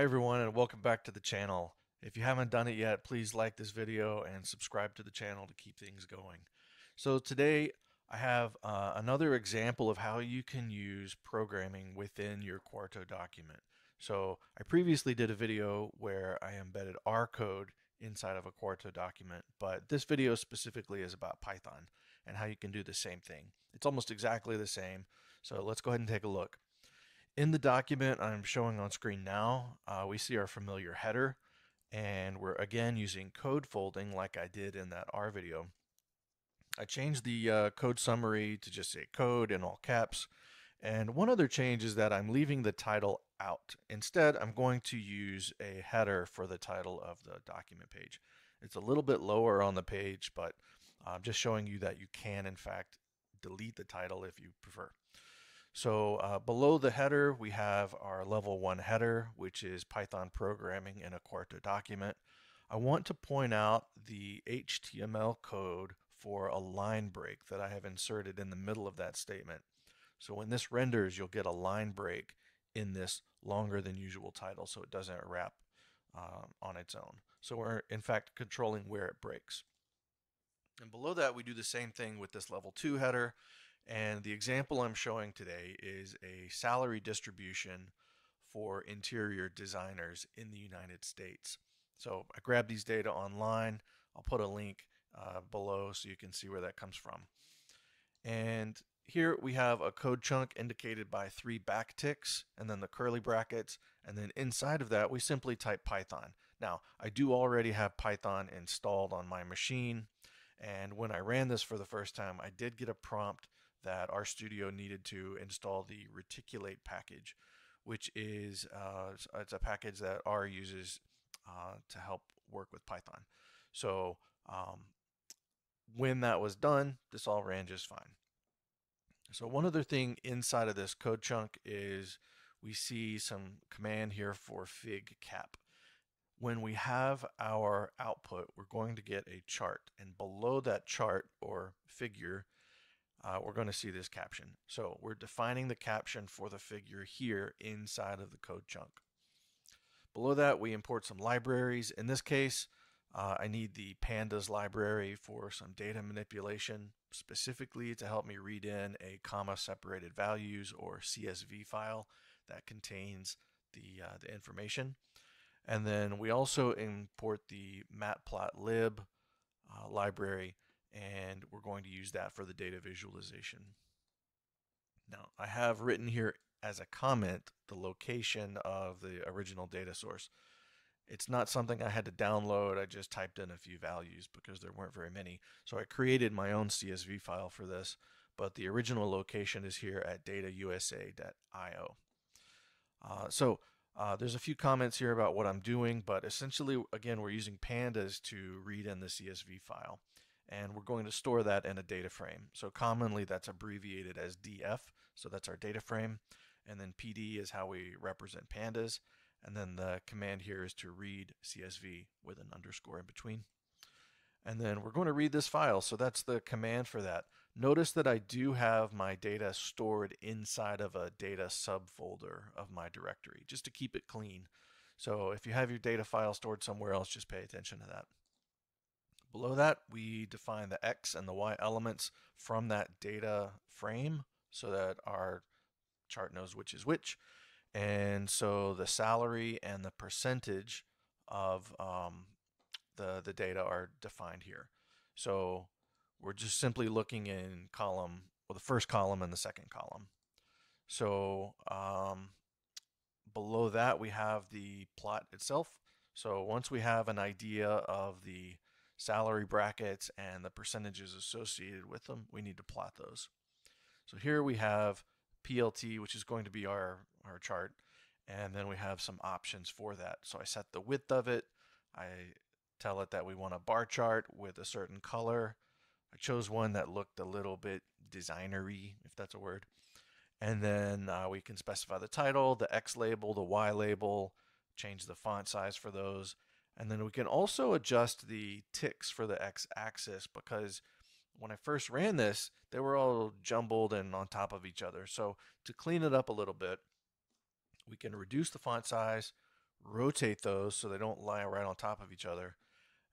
Hi everyone and welcome back to the channel. If you haven't done it yet, please like this video and subscribe to the channel to keep things going. So today I have uh, another example of how you can use programming within your Quarto document. So I previously did a video where I embedded R code inside of a Quarto document, but this video specifically is about Python and how you can do the same thing. It's almost exactly the same. So let's go ahead and take a look. In the document I'm showing on screen now, uh, we see our familiar header, and we're again using code folding like I did in that R video. I changed the uh, code summary to just say code in all caps. And one other change is that I'm leaving the title out. Instead, I'm going to use a header for the title of the document page. It's a little bit lower on the page, but I'm just showing you that you can, in fact, delete the title if you prefer. So uh, below the header, we have our level one header, which is Python programming in a Quarto document. I want to point out the HTML code for a line break that I have inserted in the middle of that statement. So when this renders, you'll get a line break in this longer than usual title so it doesn't wrap uh, on its own. So we're in fact controlling where it breaks. And below that, we do the same thing with this level two header. And the example I'm showing today is a salary distribution for interior designers in the United States. So I grabbed these data online. I'll put a link uh, below so you can see where that comes from. And here we have a code chunk indicated by three backticks and then the curly brackets. And then inside of that, we simply type Python. Now, I do already have Python installed on my machine. And when I ran this for the first time, I did get a prompt that RStudio needed to install the Reticulate package, which is uh, it's a package that R uses uh, to help work with Python. So um, when that was done, this all ran just fine. So one other thing inside of this code chunk is we see some command here for fig cap. When we have our output, we're going to get a chart. And below that chart or figure, uh, we're going to see this caption. So we're defining the caption for the figure here inside of the code chunk. Below that, we import some libraries. In this case, uh, I need the pandas library for some data manipulation, specifically to help me read in a comma separated values or CSV file that contains the, uh, the information. And then we also import the matplotlib uh, library and we're going to use that for the data visualization. Now, I have written here as a comment the location of the original data source. It's not something I had to download. I just typed in a few values because there weren't very many. So I created my own CSV file for this, but the original location is here at datausa.io. Uh, so uh, there's a few comments here about what I'm doing, but essentially, again, we're using pandas to read in the CSV file and we're going to store that in a data frame. So commonly that's abbreviated as DF, so that's our data frame, and then PD is how we represent pandas, and then the command here is to read CSV with an underscore in between. And then we're going to read this file, so that's the command for that. Notice that I do have my data stored inside of a data subfolder of my directory, just to keep it clean. So if you have your data file stored somewhere else, just pay attention to that. Below that, we define the X and the Y elements from that data frame so that our chart knows which is which. And so the salary and the percentage of um, the, the data are defined here. So we're just simply looking in column, well, the first column and the second column. So um, below that, we have the plot itself. So once we have an idea of the salary brackets and the percentages associated with them, we need to plot those. So here we have PLT, which is going to be our, our chart, and then we have some options for that. So I set the width of it. I tell it that we want a bar chart with a certain color. I chose one that looked a little bit designery, if that's a word. And then uh, we can specify the title, the X label, the Y label, change the font size for those, and then we can also adjust the ticks for the x-axis because when I first ran this, they were all jumbled and on top of each other. So to clean it up a little bit, we can reduce the font size, rotate those so they don't lie right on top of each other.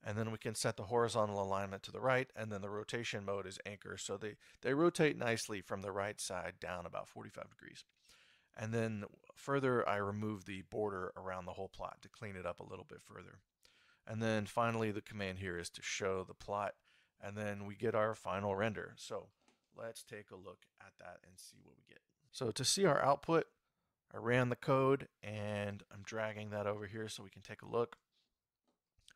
And then we can set the horizontal alignment to the right, and then the rotation mode is anchor. So they, they rotate nicely from the right side down about 45 degrees. And then further, I remove the border around the whole plot to clean it up a little bit further. And then finally, the command here is to show the plot, and then we get our final render. So let's take a look at that and see what we get. So to see our output, I ran the code and I'm dragging that over here so we can take a look.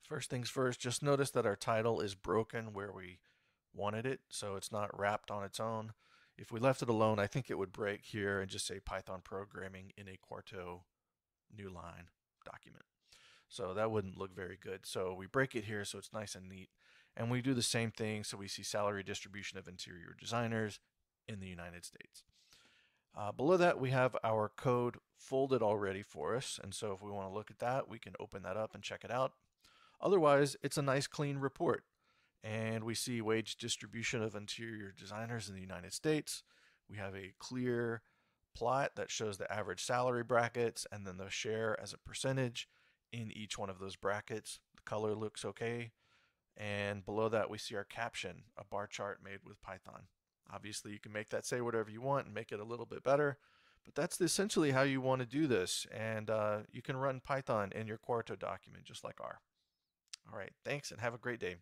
First things first, just notice that our title is broken where we wanted it, so it's not wrapped on its own. If we left it alone, I think it would break here and just say Python programming in a Quarto new line document. So that wouldn't look very good. So we break it here so it's nice and neat. And we do the same thing so we see salary distribution of interior designers in the United States. Uh, below that, we have our code folded already for us. And so if we want to look at that, we can open that up and check it out. Otherwise, it's a nice clean report. And we see wage distribution of interior designers in the United States. We have a clear plot that shows the average salary brackets and then the share as a percentage in each one of those brackets. The color looks okay. And below that, we see our caption, a bar chart made with Python. Obviously, you can make that say whatever you want and make it a little bit better, but that's essentially how you want to do this. And uh, you can run Python in your Quarto document just like R. All right, thanks and have a great day.